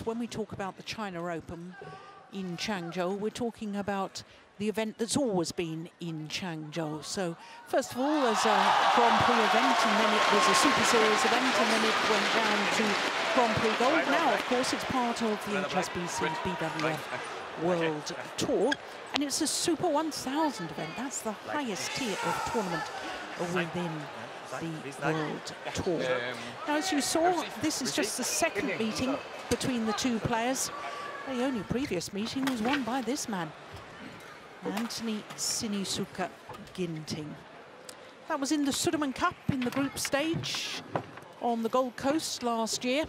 when we talk about the China Open in Changzhou, we're talking about the event that's always been in Changzhou. So first of all, there's a Grand Prix event, and then it was a Super Series event, and then it went down to Grand Prix Gold. Now, of course, it's part of the HSBC BWF World Tour, and it's a Super 1000 event. That's the highest tier of tournament within the World Tour. Now, as you saw, this is just the second meeting between the two players. The only previous meeting was won by this man, Anthony Sinisuka Ginting. That was in the Sudirman Cup in the group stage on the Gold Coast last year,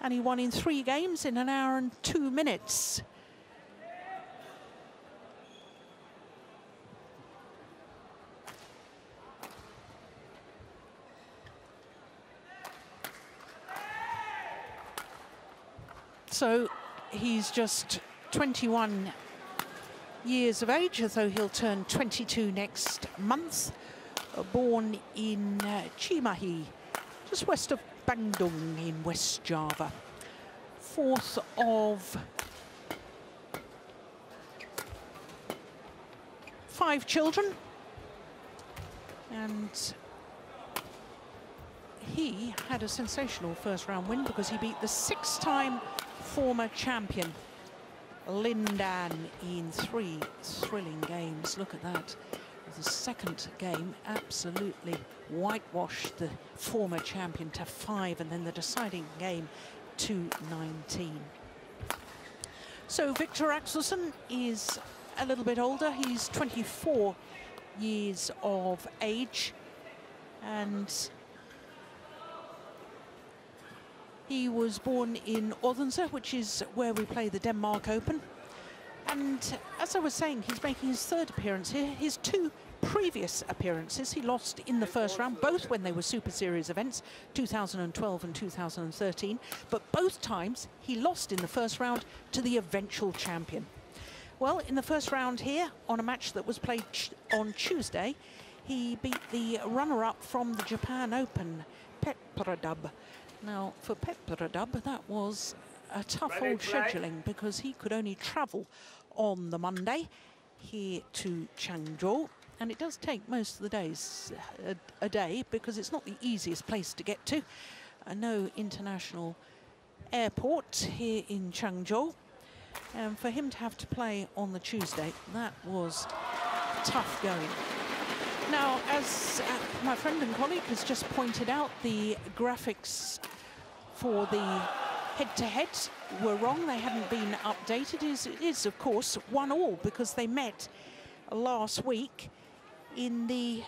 and he won in three games in an hour and two minutes. So he's just 21 years of age, although he'll turn 22 next month. Uh, born in uh, Cimahi, just west of Bandung in West Java. Fourth of five children. And he had a sensational first round win because he beat the six-time former champion Lin Dan in three thrilling games. Look at that. The second game absolutely whitewashed the former champion to five and then the deciding game to 19. So Viktor Axelsen is a little bit older. He's 24 years of age and he was born in Odense, which is where we play the Denmark Open. And as I was saying, he's making his third appearance here. His two previous appearances he lost in the first round, both when they were Super Series events, 2012 and 2013. But both times he lost in the first round to the eventual champion. Well, in the first round here, on a match that was played on Tuesday, he beat the runner-up from the Japan Open, Phetpradab, now, for Phetpradab, that was a tough Ready, old scheduling because he could only travel on the Monday here to Changzhou. And it does take most of the days a, a day because it's not the easiest place to get to. Uh, no international airport here in Changzhou. And for him to have to play on the Tuesday, that was tough going. Now, as uh, my friend and colleague has just pointed out, the graphics for the head-to-head were wrong. They hadn't been updated. It is, of course, one all because they met last week in the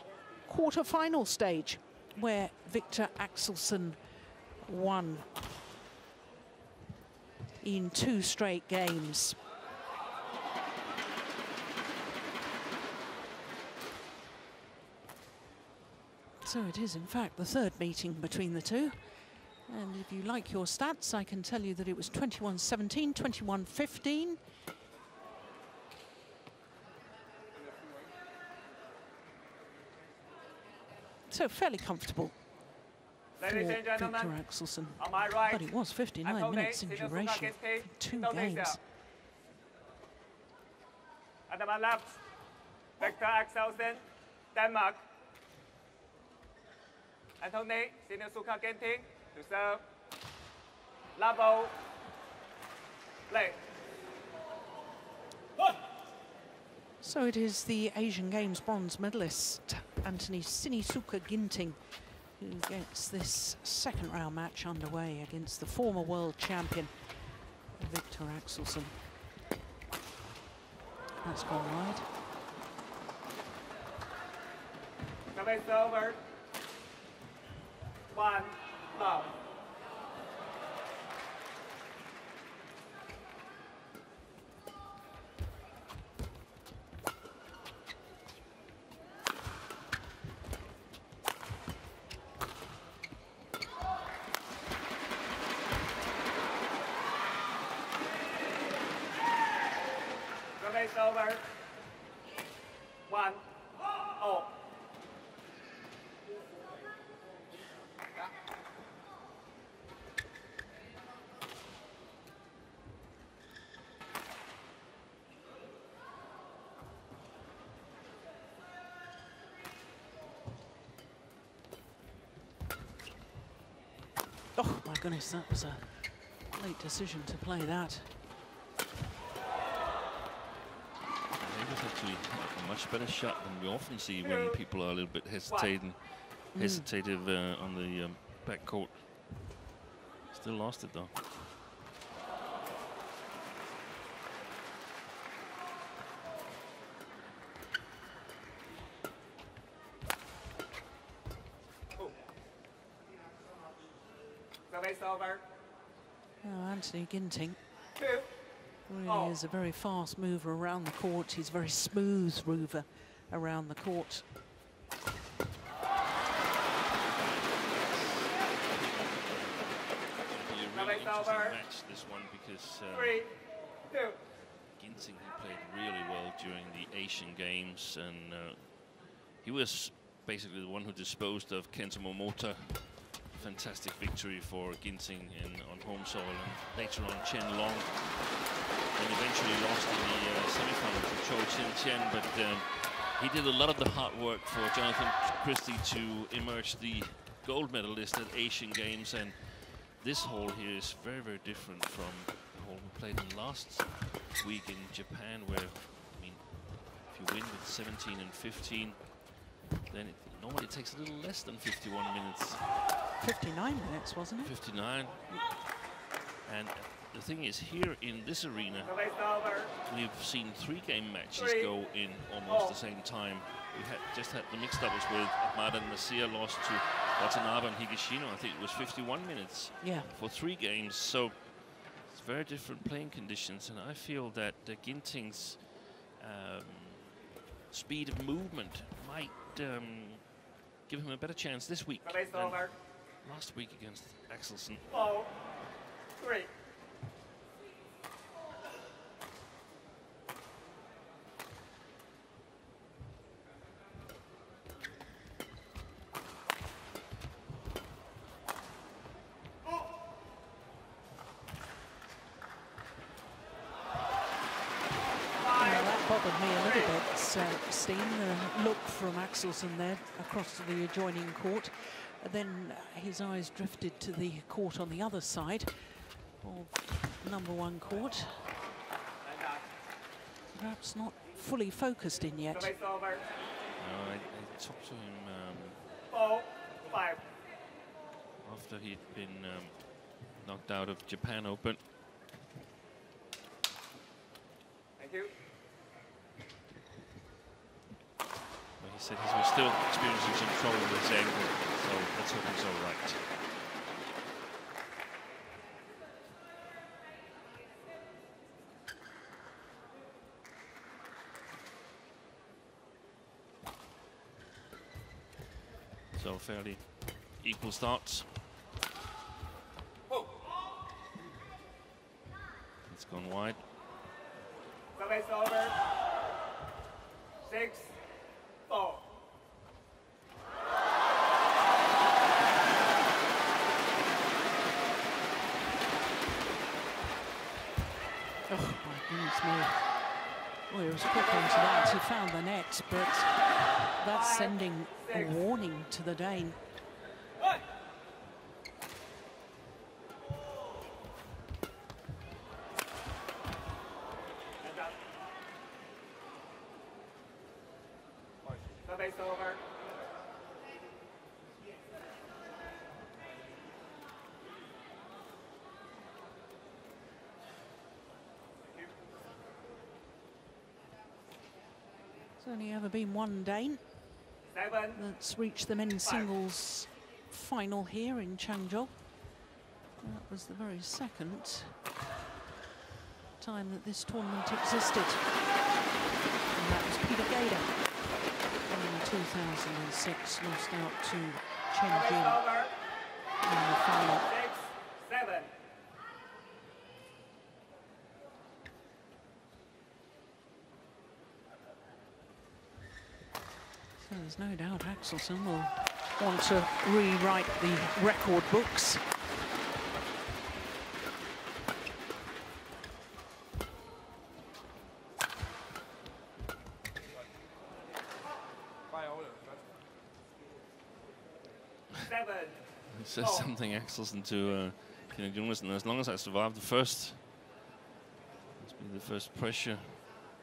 quarter-final stage where Viktor Axelsen won in two straight games. So it is, in fact, the third meeting between the two. And if you like your stats, I can tell you that it was 21-17, 21-15. So fairly comfortable Ladies for Viktor Axelsen. Right, but it was 59 minutes in duration two games. And my left, Viktor Axelsen, Denmark. Anthony Sinisuka Ginting, to serve. Level. Play. So it is the Asian Games bronze medalist, Anthony Sinisuka Ginting, who gets this second round match underway against the former world champion, Viktor Axelsen. That's gone wide. Service over. One, love. Oh my goodness, that was a late decision to play that. Davis actually a much better shot than we often see when people are a little bit hesitating, hesitative uh, on the um, back court. Still lost it though. Service over. Oh, Anthony Ginting really Oh. is a very fast mover around the court. He's a very smooth mover around the court. It'll be a really it's interesting match this one because uh, Three. Two. Ginting he played really well during the Asian Games and uh, he was basically the one who disposed of Kento Momota. Fantastic victory for Ginting in, on home soil and later on Chen Long and eventually lost in the uh, semi-final to Chou Tien Chen but um, he did a lot of the hard work for Jonathan Christie to emerge the gold medalist at Asian Games and this hole here is very very different from the hole we played in last week in Japan where I mean if you win with 17 and 15 then it normally takes a little less than 51 minutes 59 minutes, wasn't it? 59 and the thing is here in this arena we've seen three game matches Three. go in almost the same time we had just had the mixed doubles with Ahmad and Natsir lost to Watanabe and Higashino I think it was 51 minutes Yeah. for three games. So it's very different playing conditions, and I feel that uh, Ginting's um, speed of movement might um, give him a better chance this week than over. Last week against Axelsen. Four. Three. Well, that bothered me a little bit, uh, Steen, the look from Axelsen there across to the adjoining court. And then his eyes drifted to the court on the other side of number one court. Perhaps not fully focused in yet. Service over. Uh, I, I talked to him um, Four. Five. after he'd been um, knocked out of Japan Open. Thank you. But he said he was still experiencing some trouble with his ankle, so let's hope he's all right. So fairly equal starts. It's gone wide. Service over. Six. Four. Oh, my goodness me. Well, he was quick onto that. He found the net, but that's sending a warning to the Dane. Been one Dane Seven. that's reached the men's singles final here in Changzhou. That was the very second time that this tournament existed. And that was Peter Gade in 2006, lost out to Chen Jin in the final. Six. Seven. So there's no doubt Axelsen will want to rewrite the record books. Seven. He says something, Axelsen to uh, Kenneth Jonassen. As long as I survive the first, must be the first pressure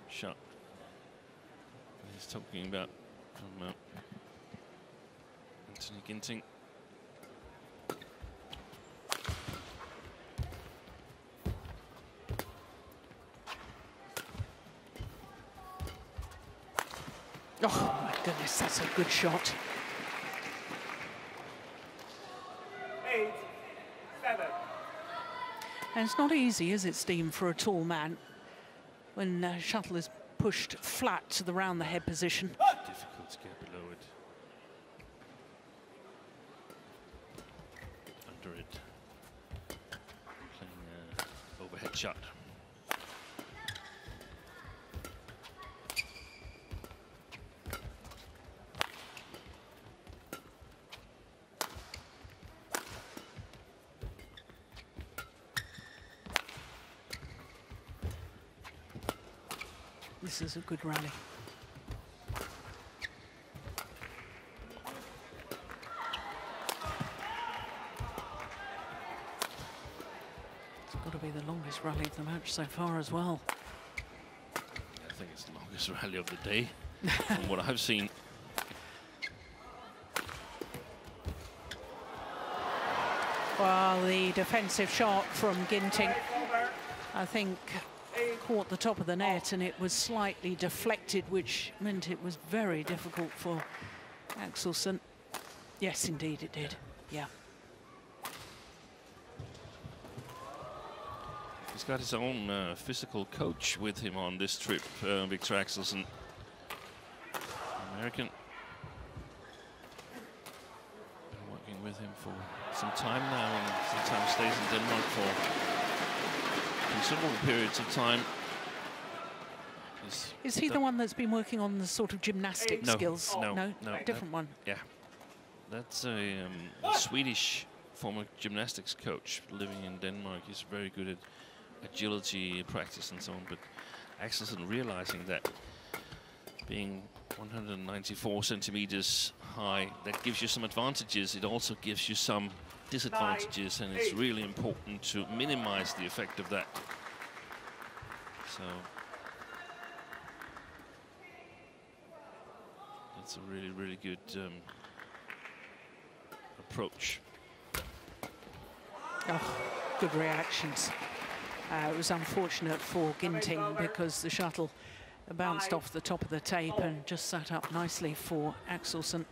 shot. He's talking about from uh, Anthony Ginting. Oh, my goodness, that's a good shot. Eight, seven. And it's not easy, is it, Steen, for a tall man when uh, shuttle is pushed flat to the round the head position. A good rally. It's got to be the longest rally of the match so far as well. I think it's the longest rally of the day, from what I've seen. Well, the defensive shot from Ginting, I think, caught the top of the net and it was slightly deflected, which meant it was very difficult for Axelsen. Yes, indeed it did. Yeah. He's got his own uh, physical coach with him on this trip, uh, Viktor Axelsen. American. Been working with him for some time now and sometimes stays in Denmark for considerable periods of time. Is he the one that's been working on the sort of gymnastic No, skills? no, no, no, different one. Yeah, that's a, um, a Swedish former gymnastics coach living in Denmark. He's very good at agility practice and so on. But Axelsen realizing that being 194 centimeters high, that gives you some advantages. It also gives you some disadvantages, and it's eight. really important to minimize the effect of that. So that's a really, really good um, approach. Oh, good reactions. Uh, it was unfortunate for Ginting because the shuttle bounced off the top of the tape and just sat up nicely for Axelsen.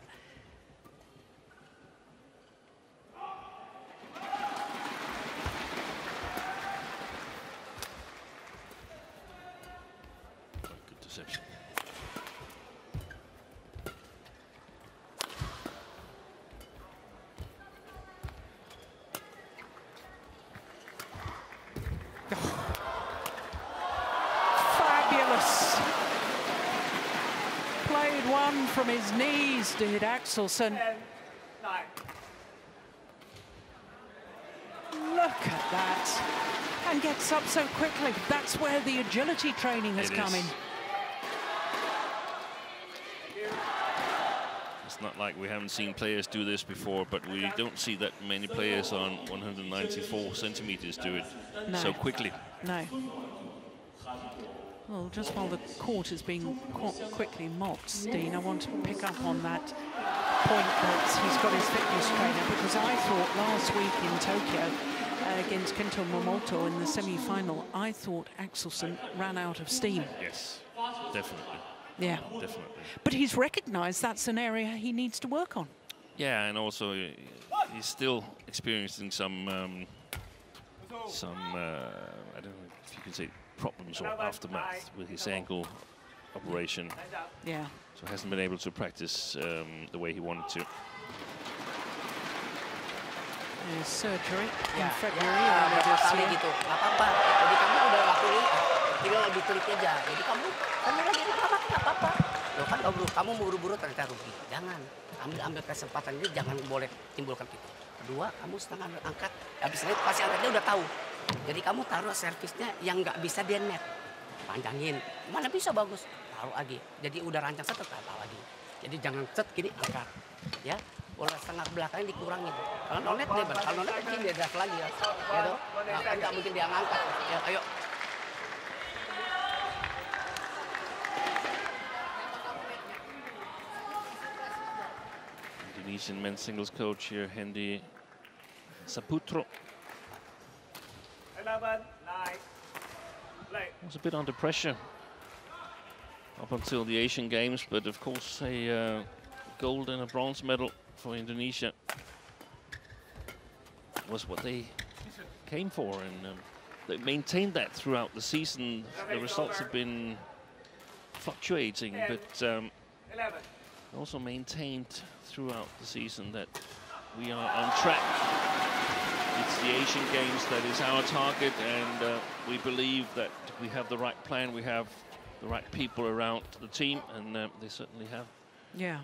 Knees, did Axelsen. Um, Ten, nine. Look at that. And gets up so quickly. That's where the agility training has It come is. in. It's not like we haven't seen players do this before, but we don't see that many players on 194 centimeters do it so quickly. No. Well, just while the court is being qu quickly mocked, Steen, I want to pick up on that point that he's got his fitness trainer because I thought last week in Tokyo uh, against Kento Momota in the semi-final, I thought Axelsen ran out of steam. Yes, definitely, Yeah. definitely. But he's recognised that's an area he needs to work on. Yeah, and also uh, he's still experiencing some um, some uh, I don't know if you can say problems or aftermath with his ankle operation. Yeah. so hasn't been able to practice um, the way he wanted to. There's surgery in February ya, earlier berapa this kali year. gitu, nggak apa-apa. Jadi kamu udah lakuin, tinggal lebih klik aja. Jadi kamu, kamu lagi nggak apa-apa, nggak apa-apa. Lo kan nggak buru, kamu mau buru-buru ternyata rugi. Jangan, ambil ambil kesempatan ini, jangan boleh timbulkan itu. Kedua, kamu setengah angkat, habis itu pasti angkatnya udah tahu. Jadi kamu taruh servisnya yang nggak bisa dia net, panjangin. Mana bisa bagus, taruh lagi. Jadi udah rancang set, taruh lagi. Jadi jangan set gini angkat, ya. bola setengah belakang dikurangin. Kalau nonet dia, kalau nonet mungkin dia drive lagi ya. Toh? Nah, kan nggak mungkin dia ngangkat. Ya, ayo. Indonesian men's singles coach here, Hendy Saputro. 11, 9, late. was a bit under pressure up until the Asian Games, but of course a uh, gold and a bronze medal for Indonesia was what they came for, and um, they maintained that throughout the season. The results have been fluctuating, but um, also maintained throughout the season that we are on track. It's the Asian Games that is our target, and uh, we believe that we have the right plan, we have the right people around the team, and uh, they certainly have. Yeah.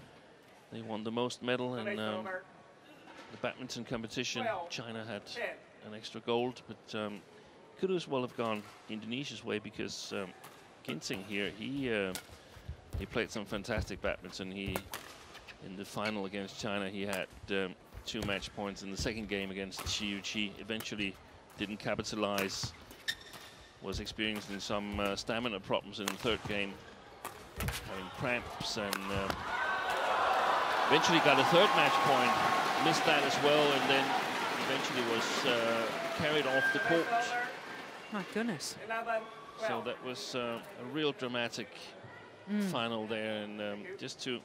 They won the most medal in um, the badminton competition. Twelve. China had 10. an extra gold, but um, could as well have gone Indonesia's way because um, Ginting here, he uh, he played some fantastic badminton. He in the final against China, he had um, two match points in the second game against Shi Yuqi. Eventually, didn't capitalize. Was experiencing some uh, stamina problems in the third game, having cramps, and uh, eventually got a third match point. Missed that as well, and then eventually was uh, carried off the court. My goodness. So that was uh, a real dramatic final there, and um, just to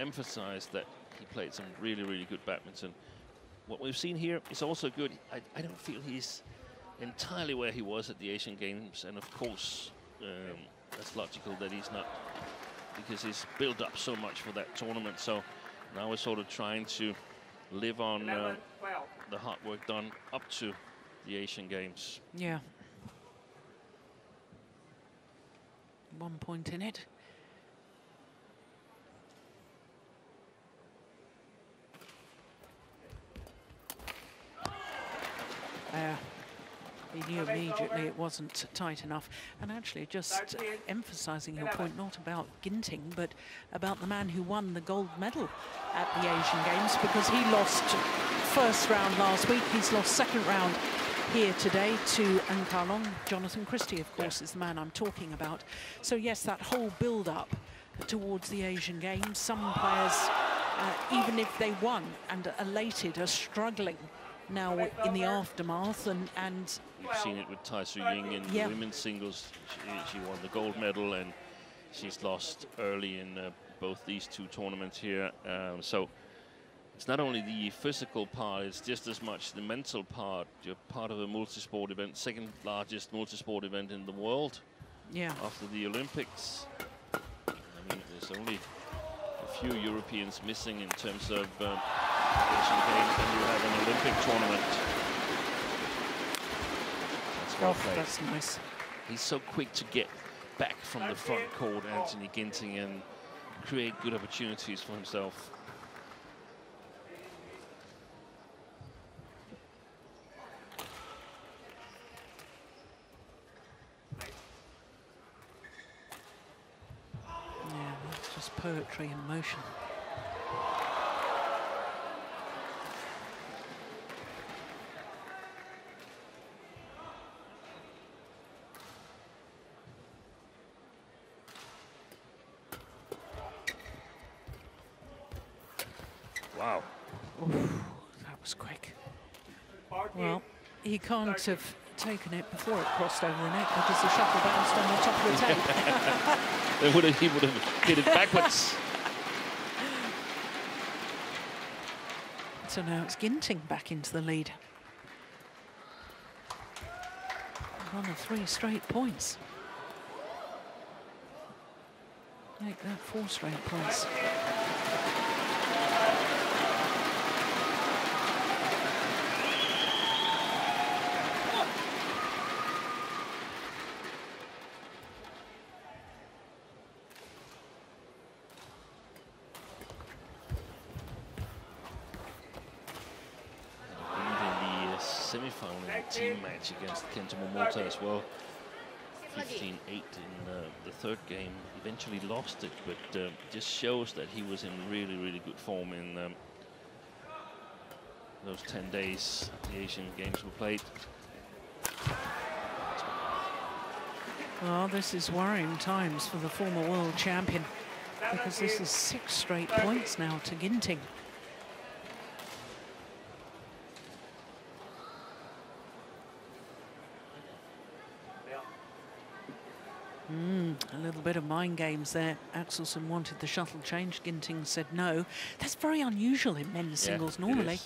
emphasize that he played some really, really good badminton. What we've seen here is also good. I, I don't feel he's entirely where he was at the Asian Games, and of course, um, that's logical that he's not, because he's built up so much for that tournament. So now we're sort of trying to live on uh, the hard work done up to the Asian Games. Yeah. One point in it. There. He knew immediately it wasn't tight enough. And actually, just emphasising your point, not about Ginting, but about the man who won the gold medal at the Asian Games, because he lost first round last week. He's lost second round here today to Ng Ka Long. Jonathan Christie, of course, is the man I'm talking about. So yes, that whole build-up towards the Asian Games, some players, uh, even if they won and are elated, are struggling now in the aftermath and, and We've seen it with Tai Tzu Ying in Yeah. the women's singles. She, she won the gold medal and she's lost early in uh, both these two tournaments here. Um, so it's not only the physical part, it's just as much the mental part. You're part of a multi-sport event, second largest multi-sport event in the world yeah, after the Olympics. I mean, there's only a few Europeans missing in terms of um, Asian Games, and you have an Olympic tournament. That's well oh, played. that's nice. He's so quick to get back from the front court, Anthony Ginting, and create good opportunities for himself. Yeah, that's just poetry in motion. Wow. That was quick. 14, Well, he can't have taken it before it crossed over the net because the shuttle bounced on the top of the tape. Would have, he would have hit it backwards. so now it's Ginting back into the lead. One of three straight points. Make that four straight points. in the uh, semi-final in the team match against Kento Momota as well. 15-8 in uh, the third game. Eventually lost it, but uh, just shows that he was in really, really good form in um, those 10 days the Asian Games were played. Well, this is worrying times for the former world champion because this is six straight points now to Ginting. Mm, a little bit of mind games there. Axelsen wanted the shuttle change. Ginting said no. That's very unusual in men's Yeah, singles. it Normally,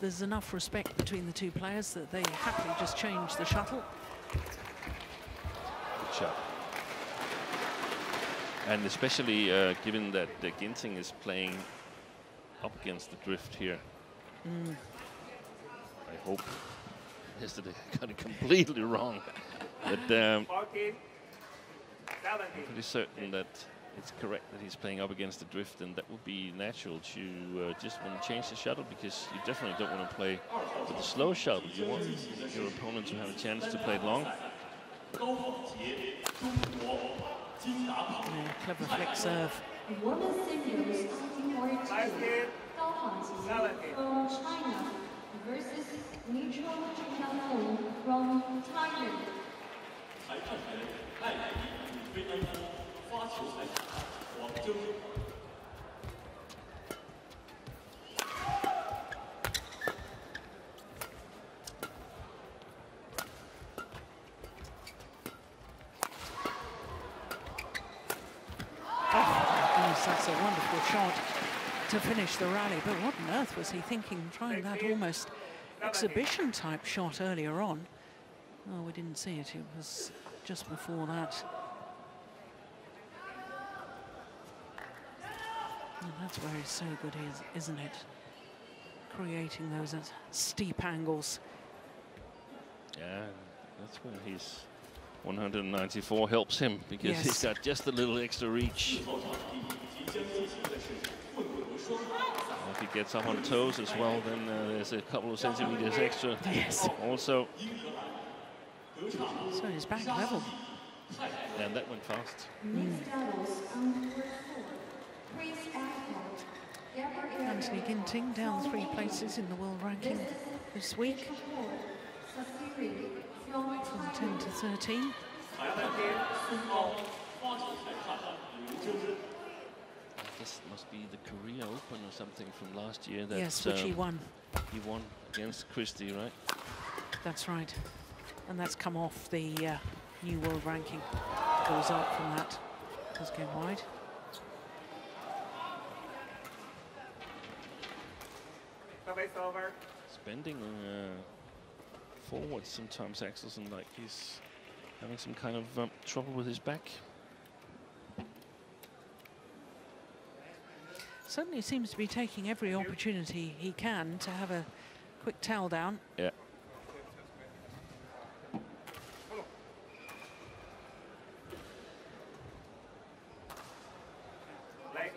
there's enough respect between the two players that they happily just change the shuttle. Good shot. And especially uh, given that uh, Ginting is playing up against the drift here. I hope yesterday I got it completely wrong. But um, 14, 17. pretty certain that it's correct that he's playing up against the drift and that would be natural to uh, just want to change the shuttle because you definitely don't want to play with a slow shuttle. You want your opponent to have a chance to play it long. Yeah, clever flick serve. Women's singles 1942, 高仿杰 from China versus Neutral China from Thailand. Goodness, that's a wonderful shot to finish the rally. But what on earth was he thinking, trying that almost exhibition type shot earlier on? Oh, we didn't see it. It was just before that. And that's where he's so good, is, isn't it? Creating those uh, steep angles. Yeah, that's where his 194 helps him because he's got just a little extra reach. If he gets up on toes as well, then uh, there's a couple of centimeters extra. Yes. Also, So he's back level. and that went fast. Mixed Anthony Ginting down three places in the world ranking this week, from from 10 to 13. I guess it must be the Korea Open or something from last year that Yes, which he um, won. he won against Christie, right? That's right. And that's come off the uh, new world ranking. Goes up from that. Does go wide. Service over. Spending uh, forward sometimes, Axelsen, like he's having some kind of um, trouble with his back. Certainly seems to be taking every opportunity he can to have a quick towel down. Yeah. Late.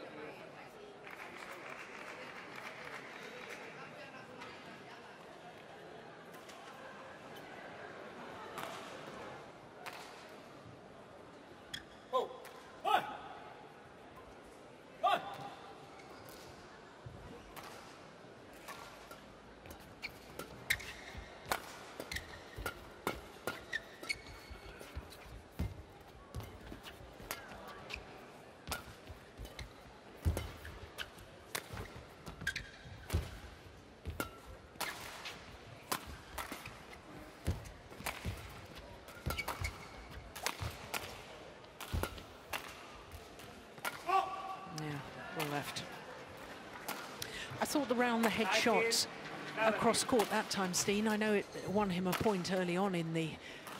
Yeah, well left. I thought the round the head shot across court that time, Steen. I know it won him a point early on in the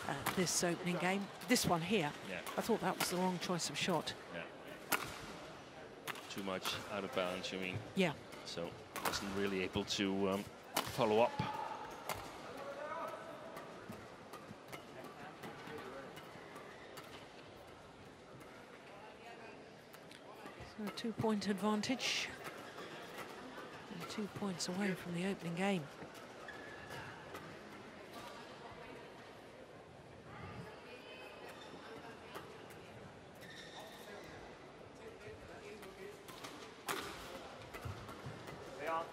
uh, this opening game. This one here, Yeah. I thought that was the wrong choice of shot. Yeah. Too much out of balance, you mean? Yeah, So wasn't really able to um, follow up. so a two-point advantage. Two points away from the opening game. Leon.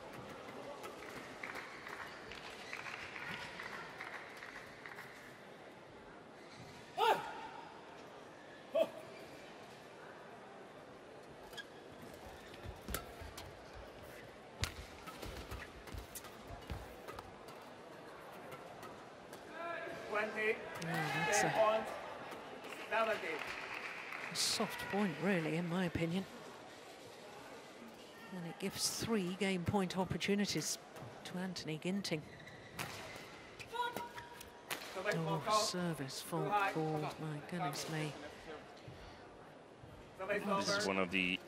20. Yeah, that's 10 a points. 70. soft point, really, in my opinion. And it gives three game point opportunities to Anthony Ginting. Service Oh, service fault called, my goodness me. This is one of the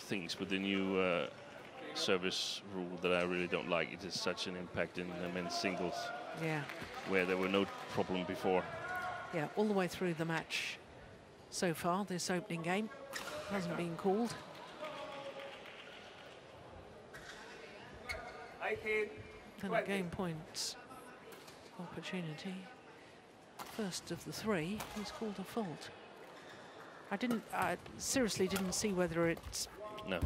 things with the new uh, service rule that I really don't like. It has such an impact in the men's singles Yeah, where there were no problem before. yeah, all the way through the match so far, this opening game hasn't been called. 18. Then a game point opportunity. First of the three, he's called a fault. I didn't, I seriously didn't see whether it's, No.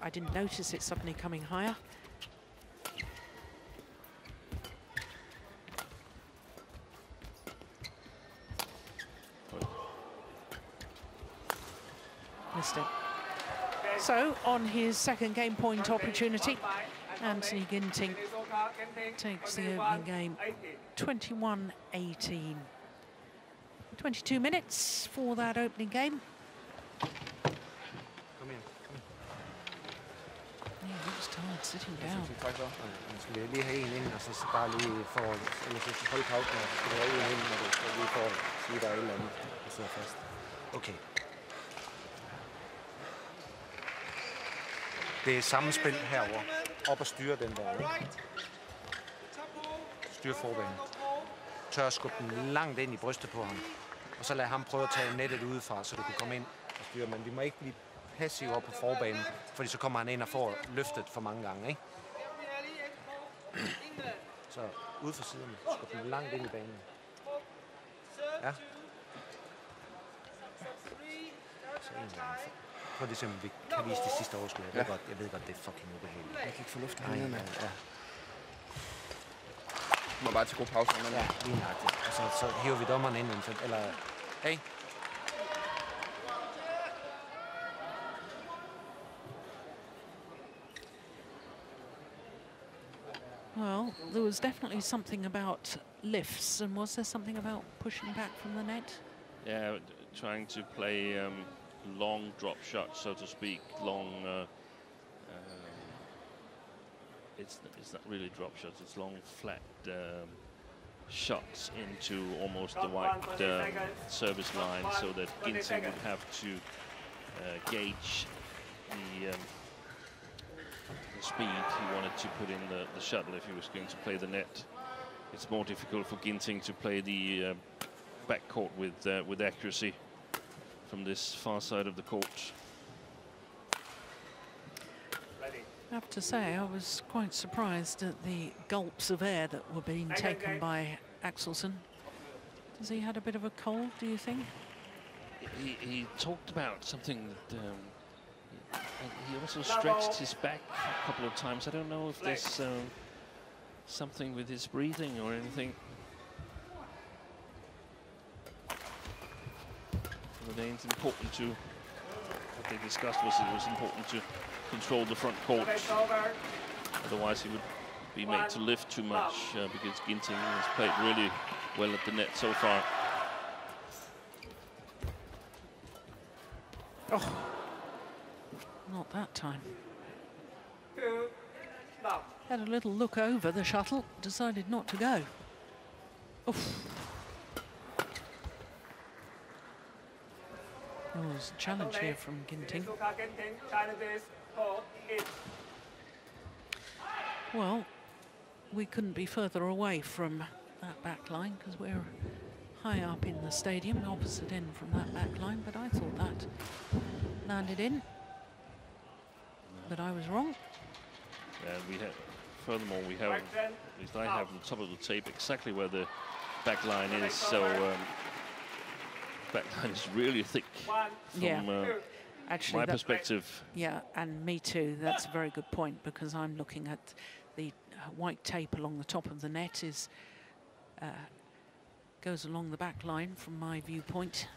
I didn't notice it suddenly coming higher. So, on his second game point opportunity, Anthony Ginting takes the opening game 21-18. 22 minutes for that opening game. Kom igen. He looks tired sitting down. synes, det faktisk også. Man skal lige have en ind, og så bare lige få... Eller så hold pausen, og så skal du have en ind, når du skal lige får sige, der er et eller andet, der sidder fast. Okay. Det er samme spil herover. Op og styre den der. Ikke? Styr forbanen. Tør at skubbe den langt ind i brystet på ham. Og så lad ham prøve at tage nettet udefra, så du kan komme ind og styre. Men vi må ikke blive passive op på forbanen, fordi så kommer han ind og får løftet for mange gange. Ikke? Så ud for siden. Skub den langt ind i banen. Ja. Så en gang. Prøv lige at se, om vi kan vise det sidste overskud. Jeg ved, godt, jeg ved godt, det er fucking ubehageligt. Jeg kan ikke få luft i Nej, hænderne. ja, ja. Du må bare tage god pause. Men Ja, lige nøjagtigt. Og så, så hiver vi dommeren ind, eller... Hey, Well, there was definitely something about lifts, and was there something about pushing back from the net? Yeah, trying to play um, long drop shots, so to speak, long. Uh, um, it's it's not really drop shots. It's long, flat um, shots into almost the white um, service line, so that Ginting would have to uh, gauge the. Um, the speed he wanted to put in the, the shuttle if he was going to play the net. It's more difficult for Ginting to play the uh, backcourt with uh, with accuracy from this far side of the court. I have to say, I was quite surprised at the gulps of air that were being taken by Axelsen. Has he had a bit of a cold, do you think? He, he talked about something that um, he also stretched his back a couple of times. I don't know if there's um, something with his breathing or anything. The Danes, important to what they discussed was it was important to control the front court. Otherwise, he would be made to lift too much uh, because Ginting has played really well at the net so far. Oh, not that time. Had a little look over the shuttle, decided not to go. Oof. Was a challenge here from Ginting. Well, we couldn't be further away from that back line because we're high up in the stadium, opposite end from that back line, but I thought that landed in. But I was wrong. And we have, furthermore, we have, at least I have on top of the tape exactly where the back line is. So um, back line is really thick One. from Yeah. uh, Actually, my that- perspective. Yeah, and me too. That's a very good point because I'm looking at the uh, white tape along the top of the net is uh, goes along the back line from my viewpoint.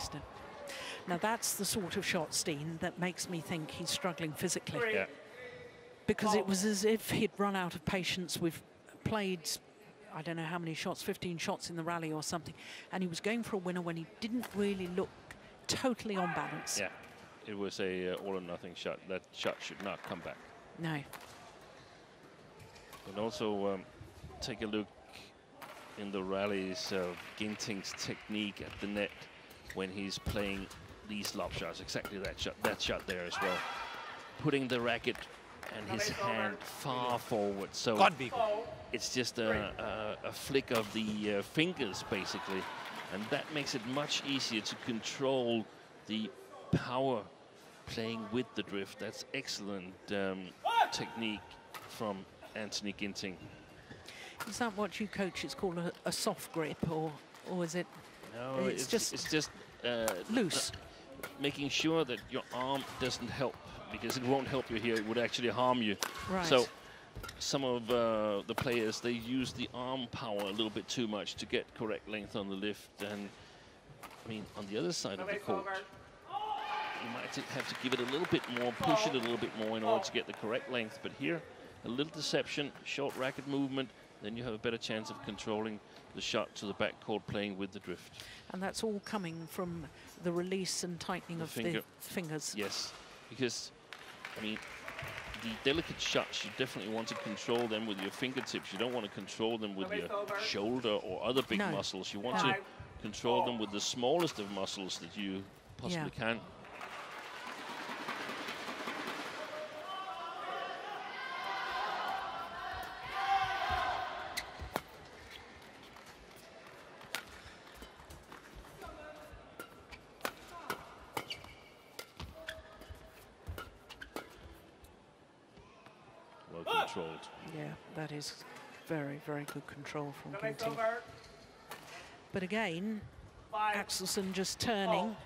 Missed it. Now that's the sort of shot, Steen, that makes me think he's struggling physically. Yeah. Because it was as if he'd run out of patience. We've played, I don't know how many shots, 15 shots in the rally or something, and he was going for a winner when he didn't really look totally on balance. Yeah. It was a uh, all or nothing shot. That shot should not come back. No. And also um, take a look in the rallies of Ginting's technique at the net when he's playing these lob shots. Exactly that shot, that shot there as well. Putting the racket and his hand far forward. So it's just a, a, a flick of the uh, fingers, basically. And that makes it much easier to control the power playing with the drift. That's excellent um, technique from Anthony Ginting. Is that what you coaches call a, a soft grip, or, or is it No, It's it's, just it's just uh, loose? making sure that your arm doesn't help because it won't help you here. It would actually harm you. Right. So some of uh, the players they use the arm power a little bit too much to get correct length on the lift. And I mean, on the other side of the court, you might have to give it a little bit more, push it a little bit more in order to get the correct length. But here, a little deception, short racket movement, then you have a better chance of controlling the shot to the back court playing with the drift. And that's all coming from the release and tightening The of finger. the fingers. Yes, because I mean, the delicate shots you definitely want to control them with your fingertips. You don't want to control them with your shoulder or other big No. muscles. You want No. to control them with the smallest of muscles that you possibly Yeah. can. Very, very good control from Service Ginting. over. But again, Five. Axelsen just turning.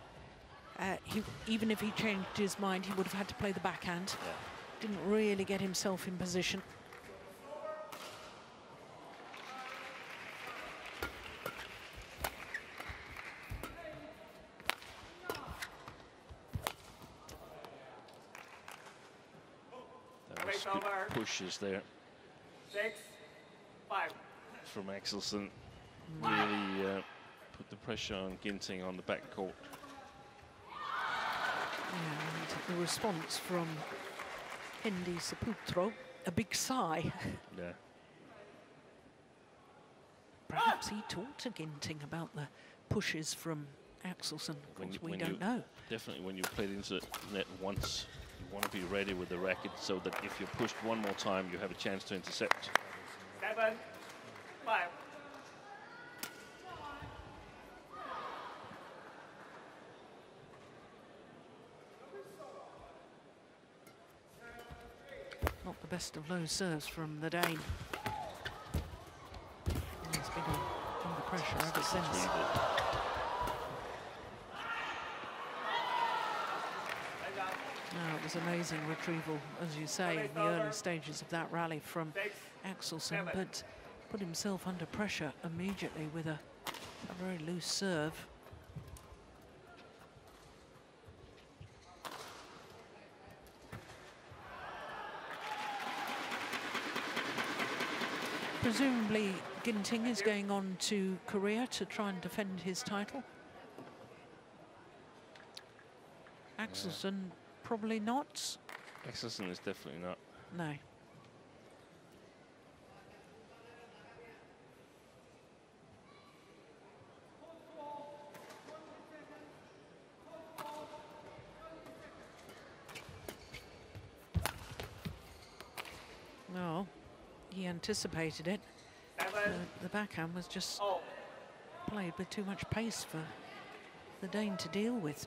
Uh, he, even if he changed his mind, he would have had to play the backhand. Yeah. Didn't really get himself in position. That was good pushes there Six. Five. from Axelsen. Really uh, put the pressure on Ginting on the back court. And the response from Hendry Saputra, a big sigh. Yeah. Perhaps he talked to Ginting about the pushes from Axelsen. Of When we don't you- know. Definitely when you played into the net once, you want to be ready with the racket so that if you're pushed one more time, you have a chance to intercept. Seven. Five. Not the best of low serves from the Dane. He's been under pressure ever since. really good. No, it was amazing retrieval, as you say, in the early stages of that rally from Six. Axelsen, but put himself under pressure immediately with a, a very loose serve. Presumably Ginting is going on to Korea to try and defend his title. Axelsen probably not. Axelsen is definitely not. No. Anticipated it. The, the backhand was just oh, played with too much pace for the Dane to deal with.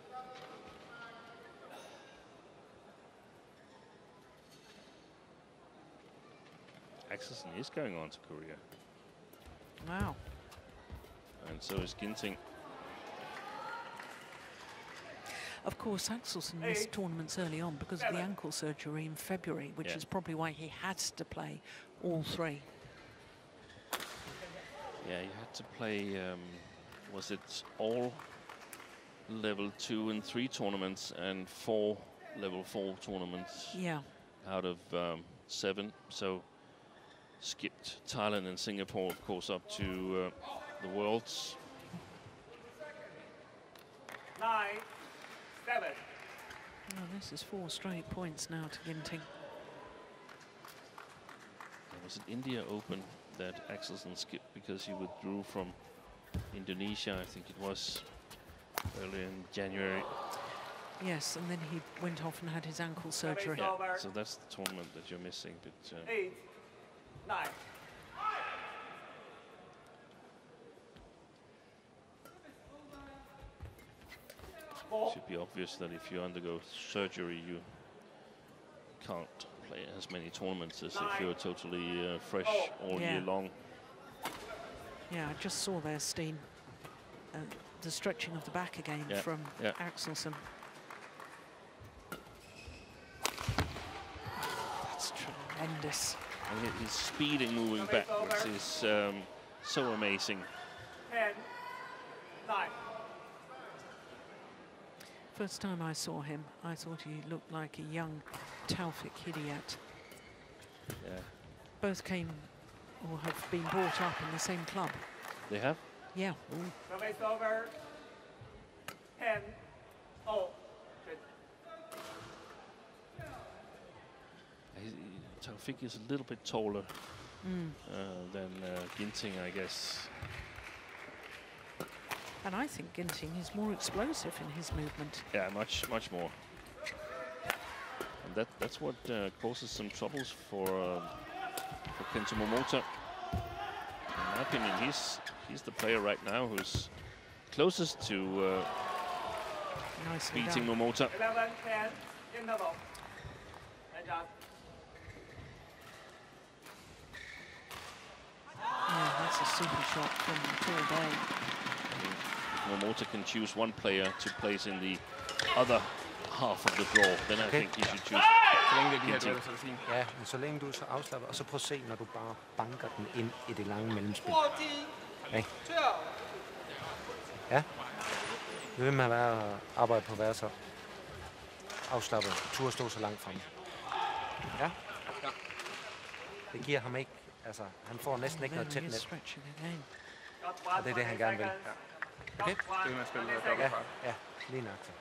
Axelsen is going on to Korea, Wow. and so is Ginting. Of course, Axelsen missed Eight. tournaments early on because of the ankle surgery in February, which Yeah. is probably why he had to play all three. Yeah, you had to play. Um, was it all level two and three tournaments and four level four tournaments Yeah. out of um, seven? So skipped Thailand and Singapore, of course, up to uh, the worlds. nine, seven, Oh, this is four straight points now to Ginting. There was an India Open that Axelsen skipped because he withdrew from Indonesia. I think it was earlier in January. Yes, and then he went off and had his ankle surgery. Yeah. So that's the tournament that you're missing. But uh, eight, nine. Four, should be obvious that if you undergo surgery, you can't play as many tournaments as if you're totally uh, fresh all Yeah. year long. Yeah, I just saw there, Steen, uh, the stretching of the back again Yeah, from yeah. Axelsen. That's tremendous. And his speed in moving backwards is um, so amazing. ten, nine. First time I saw him, I thought he looked like a young Taufik Hidayat. Yeah. Both came or have been brought up in the same club. They have? Yeah. Service over. Ten, oh, good. He- he- Taufik is a little bit taller uh, than uh, Ginting, I guess. And I think Ginting is more explosive in his movement. Yeah, much, much more. And that, that's what uh, causes some troubles for, um, for Kento Momota. In my opinion, he's, he's the player right now who's closest to uh, Nicely beating done. Momota. Eleven, ten, interval. And just Yeah, that's a super shot from Paul Day. Momota can choose one player to place in the other half of the draw, then I Okay. think he should choose Så længe det er de her dueller, så er det fint. Ja, men så længe du er så afslappet, og så prøv at se, når du bare banker den ind i det lange mellemspil. Ja. Ja. Bliv ved med at være, arbejde på at være så afslappet. Tur stå så langt fremme. Ja. Det giver ham ikke, altså han får næsten ikke noget tæt net. Og det er det, han gerne vil. Okay. Det er med at spille Ja, ja, lige nøjagtigt.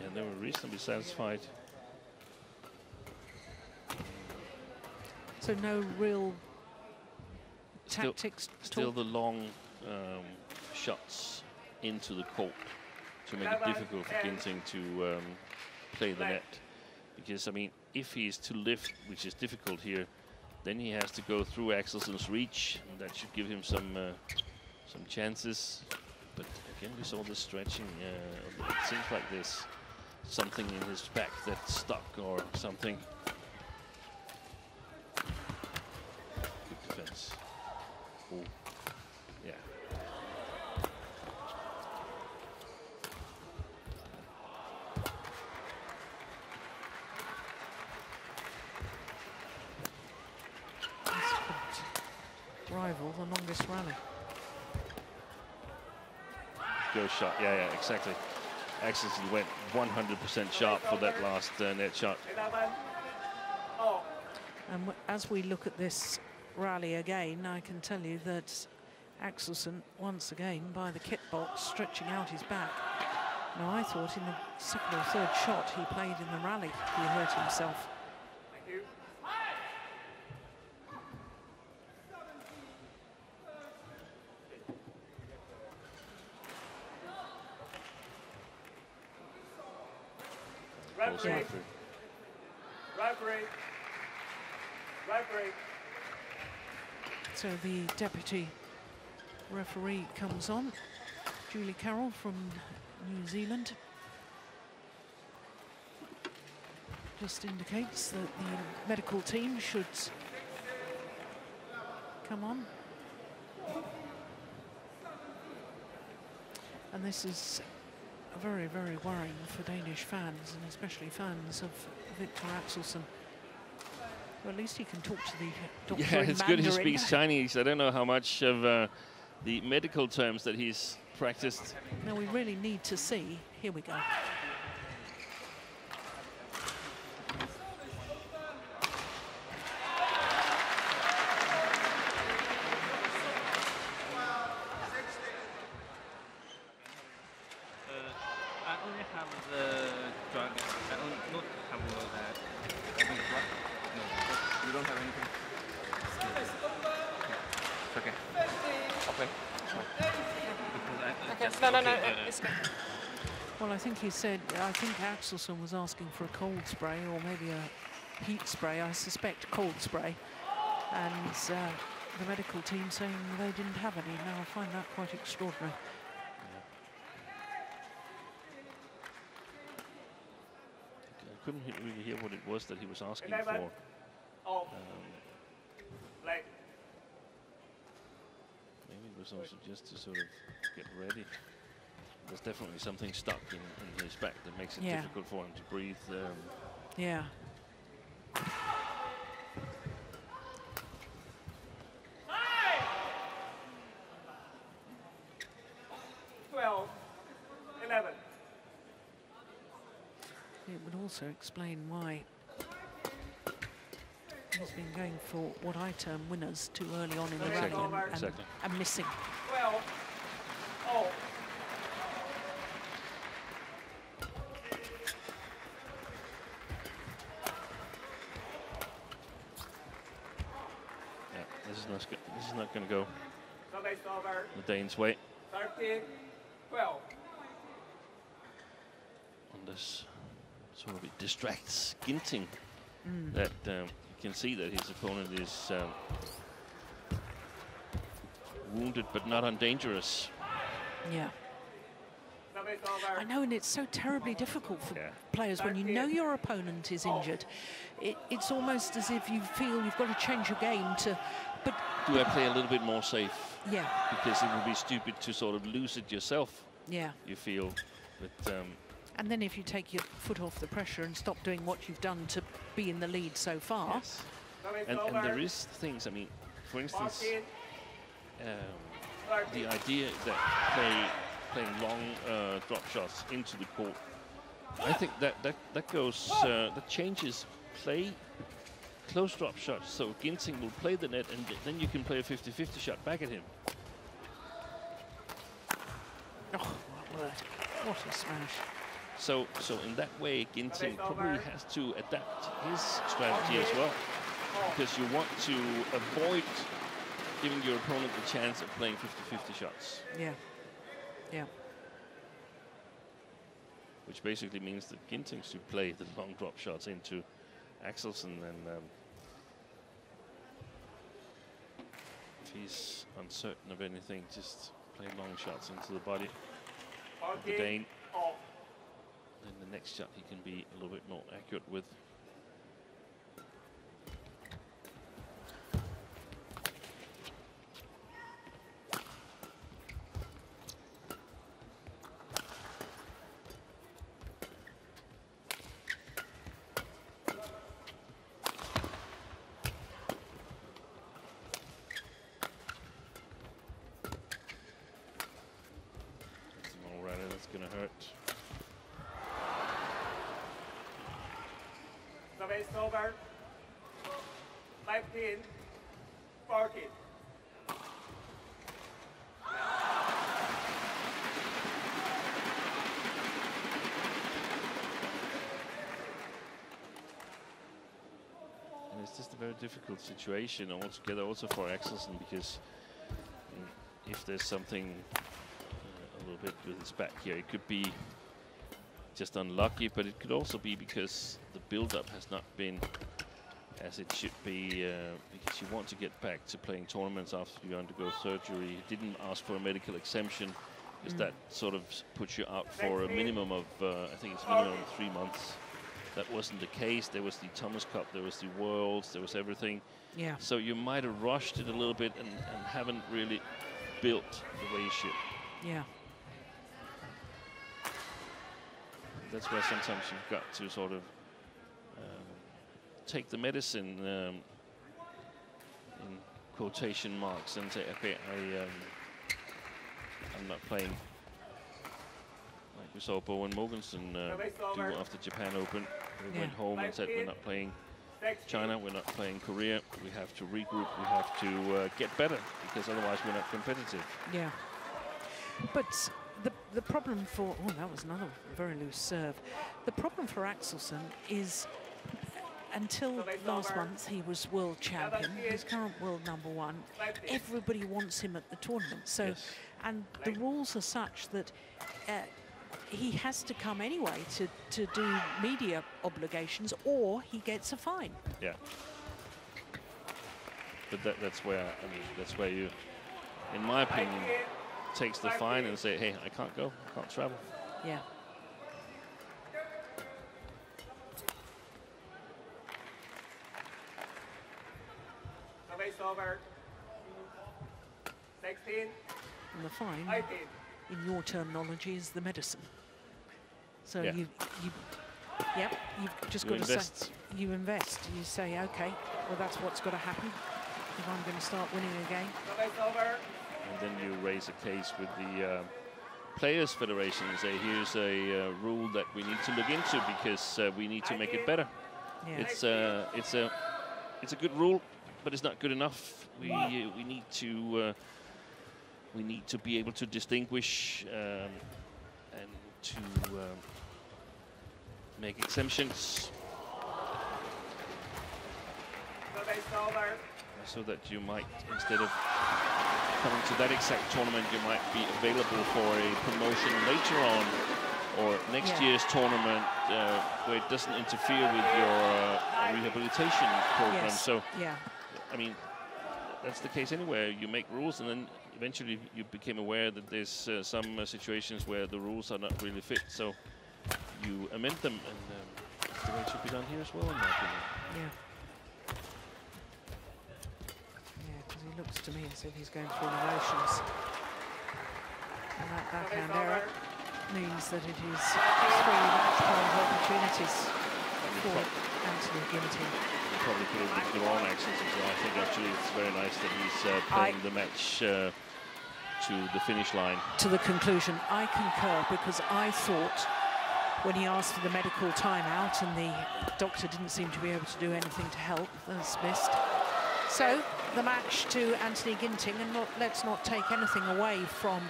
Yeah, they were reasonably satisfied. So no real Still- tactics Still the long um, shots into the court to make it difficult for ten. Ginting to um, play the net. Because, I mean, if he is to lift, which is difficult here, then he has to go through Axelsen's reach. And that should give him some uh, some chances. But again, we saw the stretching. Uh, it seems like there's something in his back that's stuck or something. Good defense. Ooh. Yeah. Rival the longest rally. Go shot. Yeah, yeah, exactly. Axelsen went 100% sharp for that last uh, net shot. And as we look at this rally again, I can tell you that Axelsen, once again, by the kit box, stretching out his back. Now, I thought in the second or third shot he played in the rally, he hurt himself. Also Referee, referee. Referee. Referee. So the deputy referee comes on, Julie Carroll from New Zealand. Just indicates that the medical team should come on. And this is very, very worrying for Danish fans, and especially fans of Viktor Axelsen. Well, at least he can talk to the doctor Yeah, it's good he speaks Chinese. I don't know how much of uh, the medical terms that he's practiced. Now we really need to see. Here we go. Uh, I only have the drug. I only not have uh, that. Every drug. No, you don't have anything. It's okay. Okay. Because I, I just, No, no, no, okay, uh, it's good. Well, I think he said, I think Axelsen was asking for a cold spray or maybe a heat spray. I suspect cold spray. And uh, the medical team saying they didn't have any. Now, I find that quite extraordinary. I couldn't he- really hear what it was that he was asking Eleven. for. Um, maybe it was also just to sort of get ready. There's definitely something stuck in, in his back that makes it Yeah. difficult for him to breathe. Um, Yeah. Twelve. Eleven. It would also explain why he's been going for what I term winners too early on in the rally and, and, exactly. and missing. Twelve. Over. the Danes' way Thirteen. Twelve. on this. Sort of it distracts Ginting. That um, you can see that his opponent is um, wounded but not undangerous. Yeah. Service over. I know, and it's so terribly difficult for Yeah. players when you know your opponent is injured. It, it's almost as if you feel you've got to change your game to, but Do I play a little bit more safe? yeah, Because it would be stupid to sort of lose it yourself. yeah. You feel, but um, And then if you take your foot off the pressure and stop doing what you've done to be in the lead so far, yes. And, and there is things. I mean, for instance, um, the idea that play, playing long uh, drop shots into the court, I think that that that goes uh, that changes play. Close drop shots, so Ginting will play the net, and then you can play a 50-50 shot back at him. oh, what a. What a smash. So, so in that way, Ginting probably has to adapt his strategy as well, because you want to avoid giving your opponent the chance of playing 50-50 shots, Yeah. Yeah. which basically means that Ginting should play the long drop shots into Axelsen, and um, if he's uncertain of anything, just play long shots into the body of the Dane. Then the next shot he can be a little bit more accurate with. All right, that's gonna hurt. Over. Fifteen. Fourteen. And it's just a very difficult situation altogether, also for Axelsen, because mm, if there's something uh, a little bit with his back here, it could be just unlucky, but it could also be because the build-up has not been as it should be, uh, because you want to get back to playing tournaments after you undergo surgery. You didn't ask for a medical exemption, because Mm. that sort of puts you out for a minimum of, uh, I think it's minimum of three months. That wasn't the case. There was the Thomas Cup, there was the Worlds, there was everything. Yeah. So you might have rushed it a little bit and, and haven't really built the way you should. Yeah. That's where sometimes you've got to sort of um, take the medicine um, in quotation marks and say, okay, I, um, I'm not playing. Like we saw Boe and Mogensen uh, do after Japan Open. We went home and said, we're not playing China, we're not playing Korea. We have to regroup. We have to uh, get better because otherwise we're not competitive. Yeah. But the the problem for oh that was another very loose serve. The problem for Axelsen is until last month he was world champion. He's current world number one. Everybody wants him at the tournament. So, Yes. and the rules are such that. Uh, he has to come anyway to, to do media obligations or he gets a fine. Yeah. But that, that's where I mean that's where you, in my opinion, takes the fine and say, hey, I can't go, I can't travel. Yeah. Over. 16, And the fine 18. in your terminology is the medicine. So Yeah. you, you, yep, you've just You got to invest. say, you invest. You say, okay, well that's what's got to happen if I'm going to start winning again. Service over. And then you raise a case with the uh, Players Federation and say, here's a uh, rule that we need to look into because uh, we need to make it better. Yeah, It's uh, it's a it's a good rule, but it's not good enough. We uh, we need to uh, we need to be able to distinguish um, and to um, make exemptions so that you might instead of coming to that exact tournament, you might be available for a promotion later on or next Yeah. year's tournament uh, where it doesn't interfere with your uh, rehabilitation program. yes, So. yeah, I mean, that's the case anywhere. You make rules, and then eventually you became aware that there's uh, some uh, situations where the rules are not really fit. So you amend them, and um, that's the way it should be done here as well, in my opinion. yeah. Yeah, looks to me as if he's going through the motions. And that backhand error means that it is three match point opportunities for Anthony Ginting. He probably could have the wrong actions as well. I think actually it's very nice that he's uh, I- playing the match uh, to the finish line. to the conclusion. I concur because I thought when he asked for the medical timeout and the doctor didn't seem to be able to do anything to help, that's missed. So the match to Anthony Ginting, and not, let's not take anything away from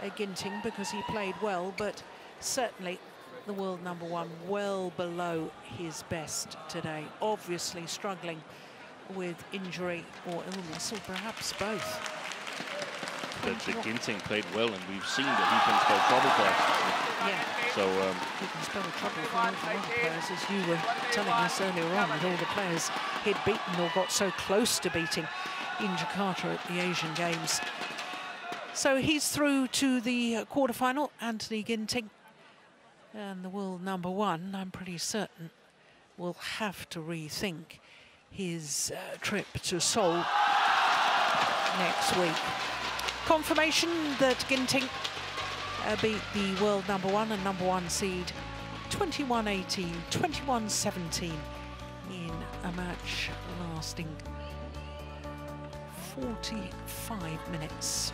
uh, Ginting because he played well, but certainly the world number one well below his best today. Obviously struggling with injury or illness, or perhaps both. But, Ginting played well, and we've seen that he can spell trouble. Yeah. So um, He can spell trouble for all the other players, as you were telling us earlier on, with all the players he'd beaten or got so close to beating in Jakarta at the Asian Games. So he's through to the quarterfinal, Anthony Ginting. And the world number one, I'm pretty certain, will have to rethink his uh, trip to Seoul next week. Confirmation that Ginting Uh, beat the world number one and number one seed 21-18, 21-17 in a match lasting 45 minutes.